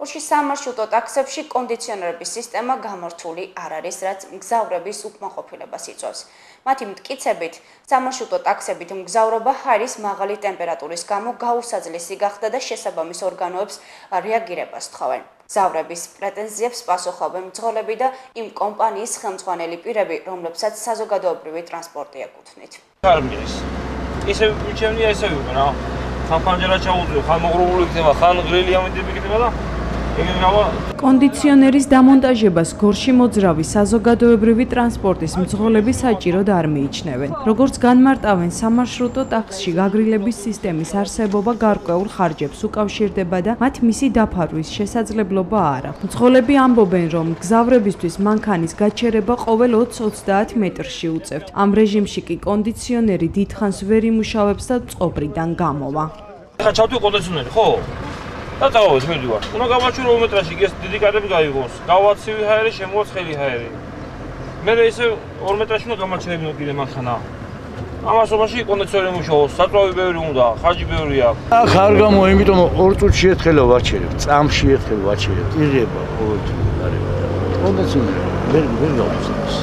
კურში სამარშრუტო ტაქსებში კონდიციონერების სისტემა გამართული არ არის, რაც მგზავრების უკმაყოფილებას იწვევს. მათი მტკიცებით, სამარშრუტო ტაქსებით მგზავრობა ჰაერის მაღალი ტემპერატურის გამო გაუსაძლისი გახდა და შესაბამის ორგანოებს რეაგირებას თხოვენ. მგზავრების პრეტენზიებს პასუხობენ მძღოლები და იმ კომპანიის ხელმძღვანელი პირები, რომლებსაც საზოგადოებრივი ტრანსპორტი ეკუთვნით. ფარმის ისე მიჩემნია ესე ვიყო რა. ხან ფანჯარა ჩაუძრო, ხან მოღრუბული იქნება, ხან გრილი ამიტები იქნება და კონდიციონერის დამონტაჟებას გორში მოძრავი საზოგადოებრივი ტრანსპორტის მძღოლები საჭიროდ არ მიიჩნევენ. როგორც განმარტავენ, სამარშრუტო ტაქსში გაგრილების სისტემის არსებობა გარკვეულ ხარჯებს უკავშირდება და მათ მისი დაფარვის შესაძლებლობა არ აქვს. მძღოლები ამბობენ, რომ გზავრებისთვის მანქანის გაჩერება ყოველ 20-30 მეტრში უწევთ. ამ რეჟიმში კი კონდიციონერი დიდხანს ვერ იმუშავებს და წყობრიდან გამოვა. ხა ჩავთვი კონდიციონერი, ხო? და წავავით მე ვარ. უნდა გავაჩურო უმეტრაში ეს დიდი კადები გაიგოს. გავაცივი ჰაერი, შემოაცხელი ჰაერი. მე ესე 2 მეტრაში უნდა გამაჩერებინო კიდე მანქანა. ამასობაში კონდიციონერი მუშაობს, საწვავი ბევრი უნდა, ხარჯი ბევრი აქვს. ახ არ გამო, იმიტომ ორ წუთში ერთხელ ვაჩერებ, წამში ერთხელ ვაჩერებ. იღება ყოველთვის გარება. კონდიციონერი ვერ ვერ გავუსწრებს.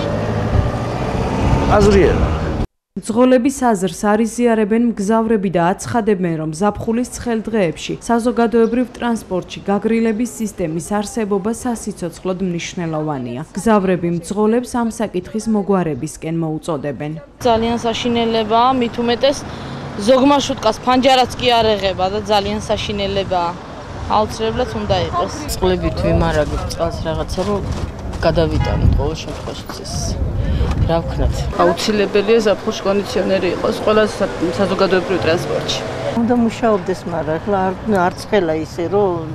აზრია რა. მძღოლების აზრს არიზიარებენ მგზავრები და აცხადებენ, რომ ზაფხულის ცხელ დღეებში საზოგადოებრივ ტრანსპორტში გაგრილების სისტემის არსებობა სასიცოცხლოდ მნიშვნელოვანია. მგზავრები მძღოლებს ამ საკითხის მოგვარებისკენ მოუწოდებენ. ძალიან საშინელებაა, მით უმეტეს ზოგ მარშრუტკას ფანჯარაც კი არ եղება და ძალიან საშინელებაა. აუცილებლად უნდა იყოს. წყლებით ვიმარაგებ წყალს რაღაცა, რომ გადავიტანოთ ყოველ შემთხვევაში ეს. რა ვქნათ? აუცილებელია ზაფხულში კონდიციონერი იყოს ყველა საზოგადოებრივ ტრანსპორტში. უნდა მუშაობდეს, მაგრამ ახლა არ არ ცხელა ისე, რომ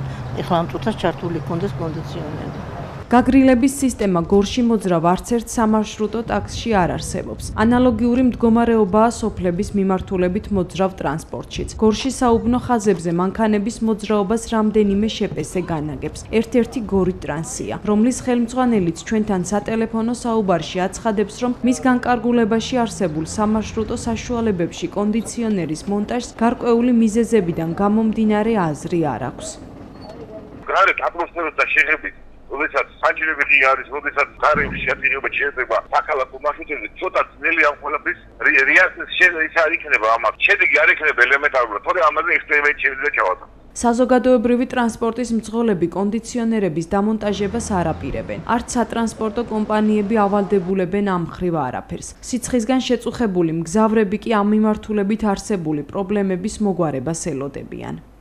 ეხლა ამ წუთას ჩართული კონდეს კონდიციონერი. გაგრილების სისტემა გორში მოძრავ არც ერთ სამარშრუტო ტაქსში არ არსებობს. ანალოგიური მდგომარეობაა სოფლების მიმართულებით მოძრავ ტრანსპორტშიც. გორში საუბნო ხაზებზე მანქანების მოძრაობას რამდენიმე შეპესე განაგებს. ერთ-ერთი გორი ტრანსია, რომლის ხელმძღვანელიც ჩვენთან სატელეფონო საუბარში აცხადებს, რომ მის განკარგულებაში არსებულ სამარშრუტო საშუალებებში კონდიციონერის მონტაჟს გარკვეული მიზეზებიდან გამომდინარე აზრი არ აქვს. გარეთ ატმოსფეროს და შეღებით როდესაც საჭიროები ღია არის, როდესაც გარემო შეადგება შეიძლება საქალაქო მარშრუტებზე ცოტა ძნელი ამ ყველაფრის რეაქცია შეიძლება იქნება ამას. შედეგი არ იქნება ელემენტარულად, თორე ამაზე ექსპერიმენტი შეიძლება ჩავატარო. საზოგადოებრივი ტრანსპორტის მძღოლები კონდიციონერების დამონტაჟებას არ აპირებენ. არც სატრანსპორტო კომპანიები ავალდებულებენ ამ ხრივ არაფერს. სიცხისგან შეწუხებული მგზავრები კი ამ მიმართულებით არსებული პრობლემების მოგვარებას ელოდებიან.